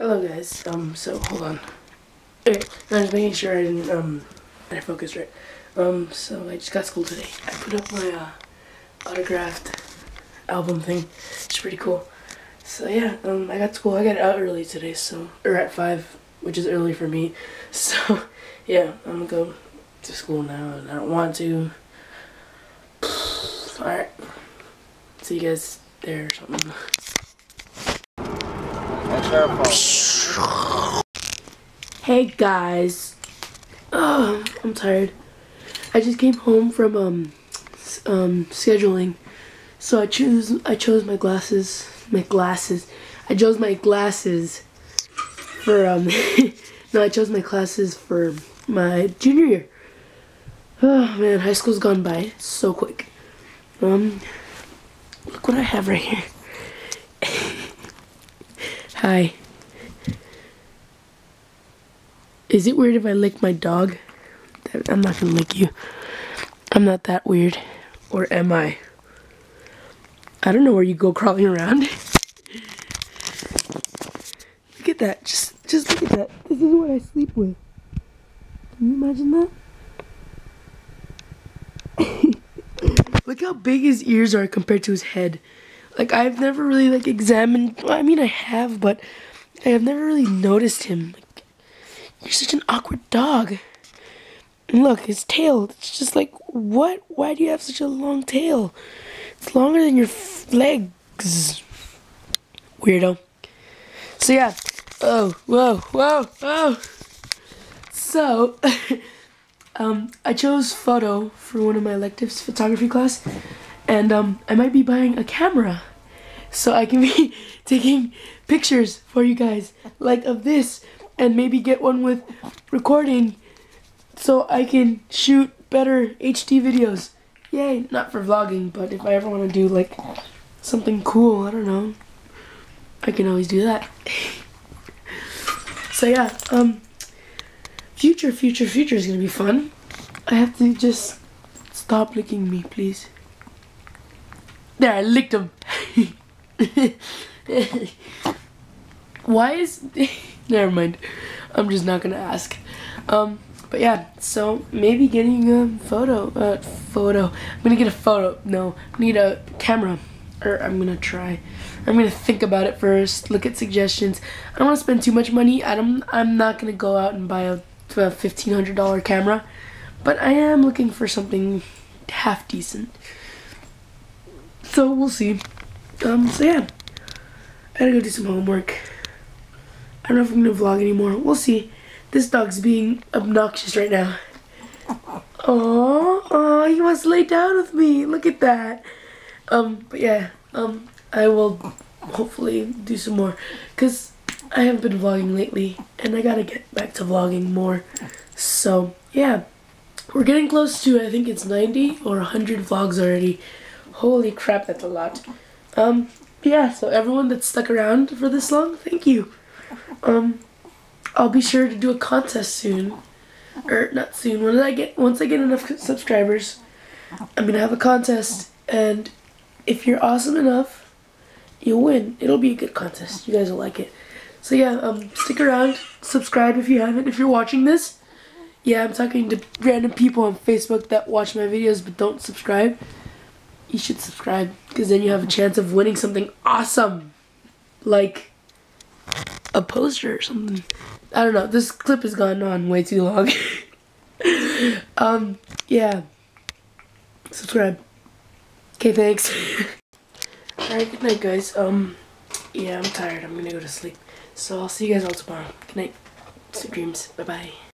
Hello guys, um, so hold on. Okay, I'm just making sure I didn't, um, I focused right. Um, so I just got school today. I put up my, uh, autographed album thing. It's pretty cool. So yeah, um, I got school. I got out early today, so, or at 5, which is early for me. So, yeah, I'm gonna go to school now, and I don't want to. Alright. See you guys there or something. Hey guys. I'm tired. I just came home from um um scheduling. So I choose I chose my glasses my glasses. I chose my glasses for um no I chose my classes for my junior year. Oh man, high school's gone by so quick. Um look what I have right here. Hi. Is it weird if I lick my dog? I'm not gonna lick you. I'm not that weird. Or am I? I don't know where you go crawling around. look at that. Just just look at that. This is what I sleep with. Can you imagine that? look how big his ears are compared to his head. Like I've never really like examined well, I mean I have, but I have never really noticed him. Like, you're such an awkward dog. And look, his tail, it's just like, what? Why do you have such a long tail? It's longer than your legs. Weirdo. So yeah. Oh, whoa, whoa, whoa. So, um, I chose photo for one of my electives, photography class. And um, I might be buying a camera. So I can be taking pictures for you guys. Like of this and maybe get one with recording so I can shoot better HD videos. Yay, not for vlogging, but if I ever want to do like something cool, I don't know, I can always do that. so yeah, um, future, future, future is gonna be fun. I have to just stop licking me, please. There, I licked him. Why is... Never mind. I'm just not gonna ask. Um, but yeah, so maybe getting a photo, uh, photo. I'm gonna get a photo. No, I'm a camera. Or I'm gonna try. I'm gonna think about it first, look at suggestions. I don't wanna spend too much money. I don't, I'm not gonna go out and buy a, a $1,500 camera. But I am looking for something half decent. So we'll see. Um, so yeah. I gotta go do some homework. I don't know if I'm gonna vlog anymore. We'll see. This dog's being obnoxious right now. Oh, oh, he wants to lay down with me. Look at that. Um, but yeah, um, I will hopefully do some more. Because I haven't been vlogging lately. And I gotta get back to vlogging more. So, yeah. We're getting close to, I think it's 90 or 100 vlogs already. Holy crap, that's a lot. Um, yeah, so everyone that stuck around for this long, thank you. Um, I'll be sure to do a contest soon. Or not soon, when I get once I get enough subscribers, I'm gonna have a contest and if you're awesome enough, you'll win. It'll be a good contest. You guys will like it. So yeah, um stick around, subscribe if you haven't. If you're watching this, yeah, I'm talking to random people on Facebook that watch my videos but don't subscribe. You should subscribe because then you have a chance of winning something awesome. Like a poster or something. I don't know. This clip has gone on way too long. um, yeah. Subscribe. Okay, thanks. Alright, good night, guys. Um, yeah, I'm tired. I'm gonna go to sleep. So I'll see you guys all tomorrow. Good night. Sweet dreams. Bye-bye.